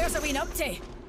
There's a ween up to.